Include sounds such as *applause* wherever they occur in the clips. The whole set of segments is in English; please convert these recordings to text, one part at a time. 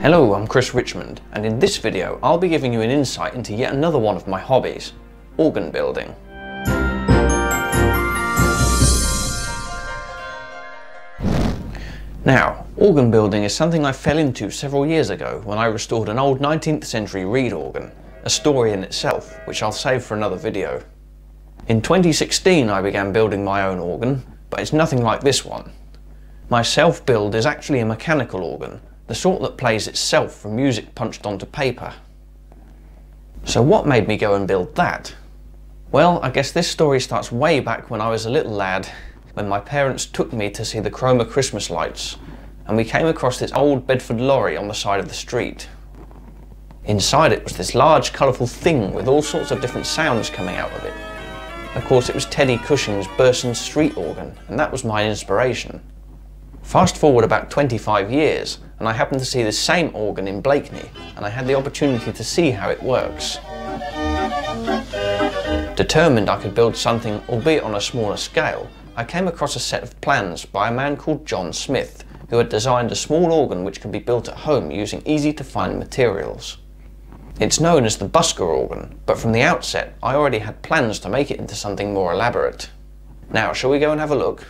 Hello, I'm Chris Richmond, and in this video I'll be giving you an insight into yet another one of my hobbies, organ building. Now, organ building is something I fell into several years ago when I restored an old 19th century reed organ, a story in itself, which I'll save for another video. In 2016 I began building my own organ, but it's nothing like this one. My self-build is actually a mechanical organ, the sort that plays itself from music punched onto paper. So what made me go and build that? Well, I guess this story starts way back when I was a little lad, when my parents took me to see the Cromer Christmas lights, and we came across this old Bedford lorry on the side of the street. Inside it was this large colourful thing with all sorts of different sounds coming out of it. Of course, it was Teddy Cushing's Bursens street organ, and that was my inspiration. Fast forward about 25 years, and I happened to see the same organ in Blakeney, and I had the opportunity to see how it works. Determined I could build something, albeit on a smaller scale, I came across a set of plans by a man called John Smith, who had designed a small organ which can be built at home using easy to find materials. It's known as the busker organ, but from the outset I already had plans to make it into something more elaborate. Now, shall we go and have a look?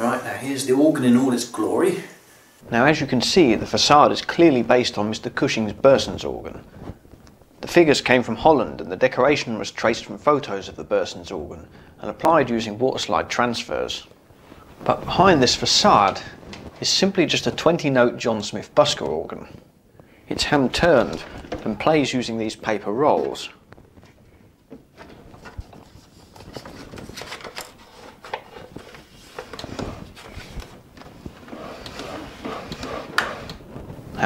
Right, now here's the organ in all its glory. Now as you can see, the facade is clearly based on Mr Cushing's Bursens organ. The figures came from Holland and the decoration was traced from photos of the Bursens organ and applied using waterslide transfers. But behind this facade is simply just a 20-note John Smith busker organ. It's hand-turned and plays using these paper rolls.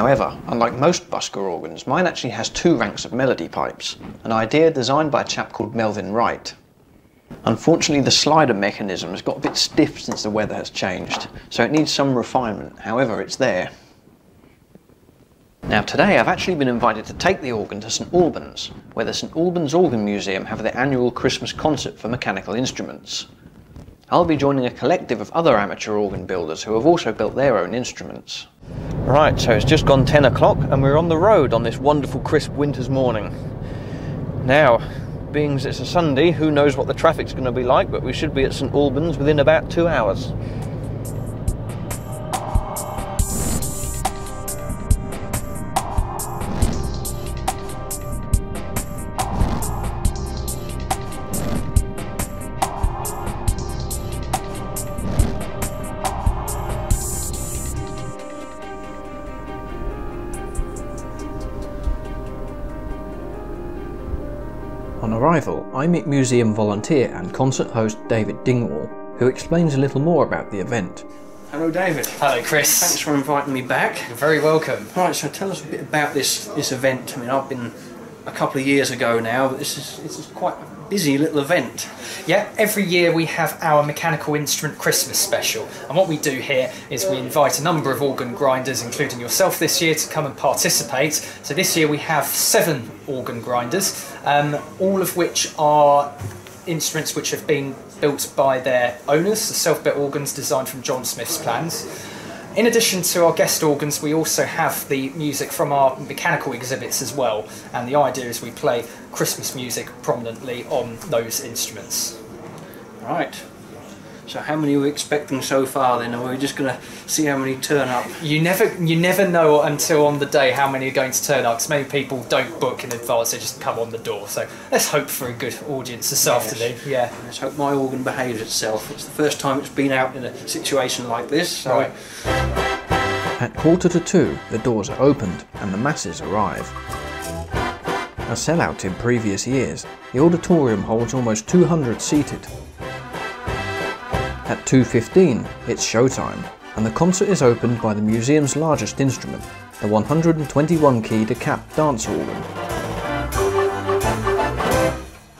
However, unlike most busker organs, mine actually has two ranks of melody pipes, an idea designed by a chap called Melvin Wright. Unfortunately, the slider mechanism has got a bit stiff since the weather has changed, so it needs some refinement. However, it's there. Now today I've actually been invited to take the organ to St Albans, where the St Albans Organ Museum have their annual Christmas concert for mechanical instruments. I'll be joining a collective of other amateur organ builders who have also built their own instruments. Right, so it's just gone 10 o'clock and we're on the road on this wonderful crisp winter's morning. Now, being it's a Sunday, who knows what the traffic's going to be like, but we should be at St Albans within about two hours. On arrival, I meet museum volunteer and concert host David Dingwall, who explains a little more about the event. Hello, David. Hello, Chris. Thanks for inviting me back. You're very welcome. Right, so tell us a bit about this this event. I mean, I've been a couple of years ago now, but this is this is quite a busy little event. Yeah, every year we have our mechanical instrument Christmas special, and what we do here is we invite a number of organ grinders, including yourself this year, to come and participate. So this year we have seven organ grinders, um, all of which are instruments which have been built by their owners, the self-built organs designed from John Smith's plans. In addition to our guest organs, we also have the music from our mechanical exhibits as well, and the idea is we play Christmas music prominently on those instruments. Right. So how many are we expecting so far then? Or are we just going to see how many turn up? You never, you never know until on the day how many are going to turn up. Because many people don't book in advance; they just come on the door. So let's hope for a good audience this Yes. afternoon. Yeah. Let's hope my organ behaves itself. It's the first time it's been out in a situation like this. So Right. At quarter to two, the doors are opened and the masses arrive. A sellout in previous years, the auditorium holds almost 200 seated. At 2.15, it's showtime, and the concert is opened by the museum's largest instrument, the 121 key DeCap dance organ.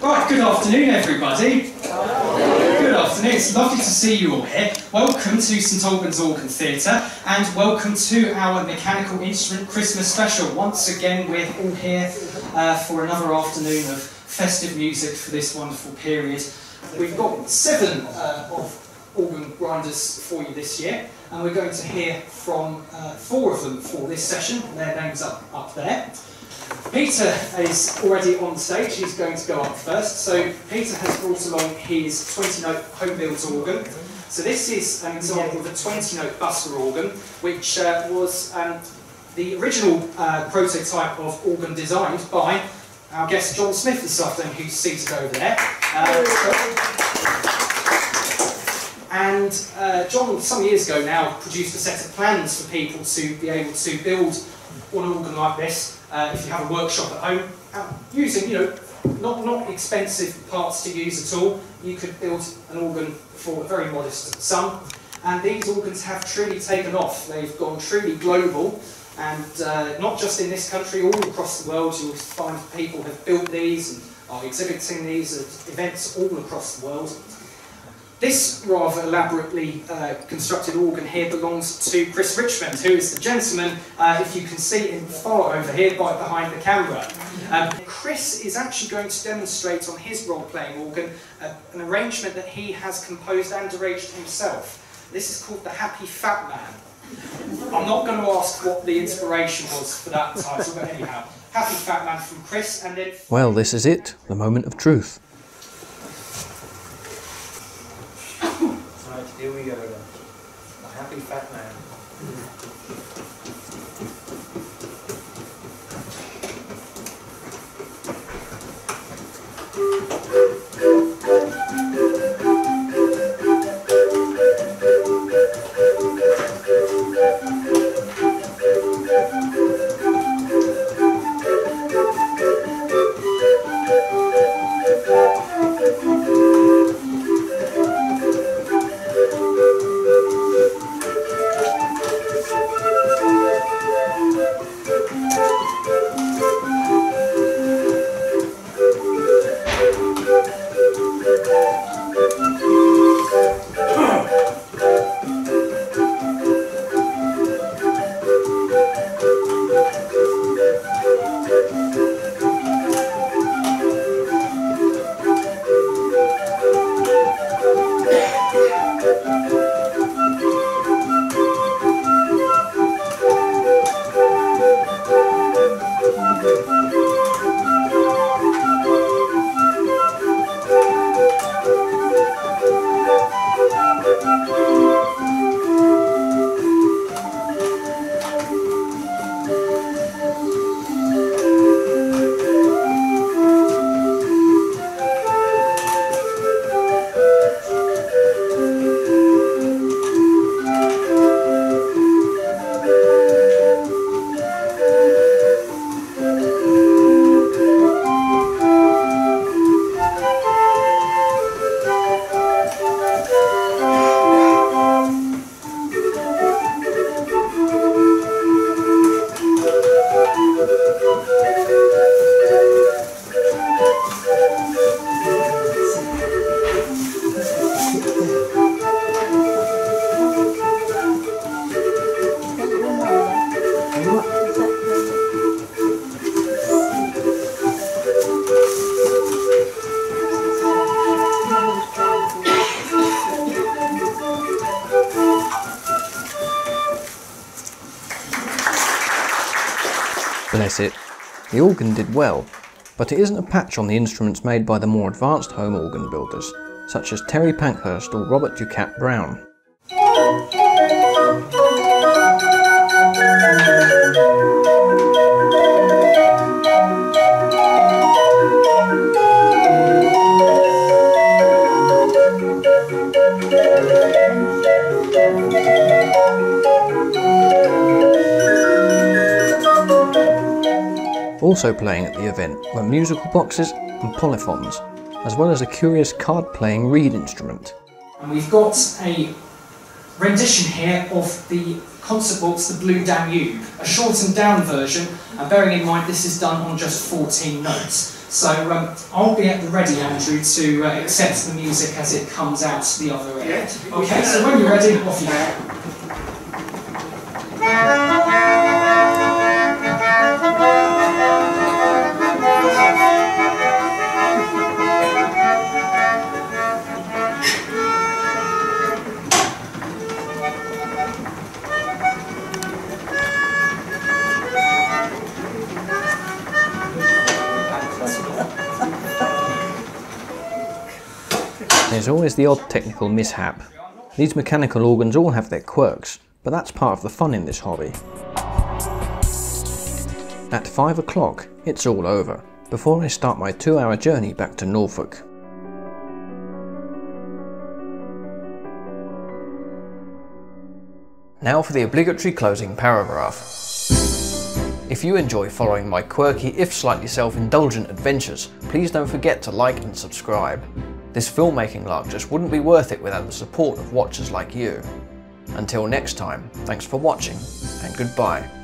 Right, good afternoon, everybody. Good afternoon. It's lovely to see you all here. Welcome to St Albans Organ Theatre, and welcome to our mechanical instrument Christmas special. Once again, we're all here uh, for another afternoon of festive music for this wonderful period. We've got seven uh, of organ grinders for you this year. and we're going to hear from uh, four of them for this session. Their names up, up there. Peter is already on stage, he's going to go up first. So Peter has brought along his 20 note home built organ. So this is an example of a 20 note busker organ, which uh, was um, the original uh, prototype of organ designed by our guest John Smith this afternoon, who's seated over there. Uh, and uh, John, some years ago now, produced a set of plans for people to be able to build an organ like this uh, if you have a workshop at home, uh, using, you know, not, not expensive parts to use at all. You could build an organ for a very modest sum. And these organs have truly taken off. They've gone truly global. And uh, not just in this country, all across the world, you'll find people have built these and are exhibiting these at events all across the world. This rather elaborately uh, constructed organ here belongs to Chris Richmond, who is the gentleman, uh, if you can see him far over here by behind the camera. Um, Chris is actually going to demonstrate on his roll-playing organ uh, an arrangement that he has composed and arranged himself. This is called The Happy Fat Man. I'm not going to ask what the inspiration was for that title, but anyhow, Happy Fat Man from Chris, and then... Well, this is it, the moment of truth. Here we go then. A Bless it. The organ did well, but it isn't a patch on the instruments made by the more advanced home organ builders, such as Terry Pankhurst or Robert Ducat Brown. Also playing at the event were musical boxes and polyphons, as well as a curious card-playing reed instrument. And we've got a rendition here of the concert waltz The Blue Danube, a shortened down version, and bearing in mind this is done on just 14 notes. So um, I'll be at the ready, Andrew, to uh, accept the music as it comes out the other end. Okay, so when you're ready, off you go. *laughs* There's always the odd technical mishap. These mechanical organs all have their quirks, but that's part of the fun in this hobby. At 5 o'clock, it's all over, before I start my two hour journey back to Norfolk. Now for the obligatory closing paragraph. If you enjoy following my quirky, if slightly self-indulgent adventures, please don't forget to like and subscribe. This filmmaking lark just wouldn't be worth it without the support of watchers like you. Until next time, thanks for watching, and goodbye.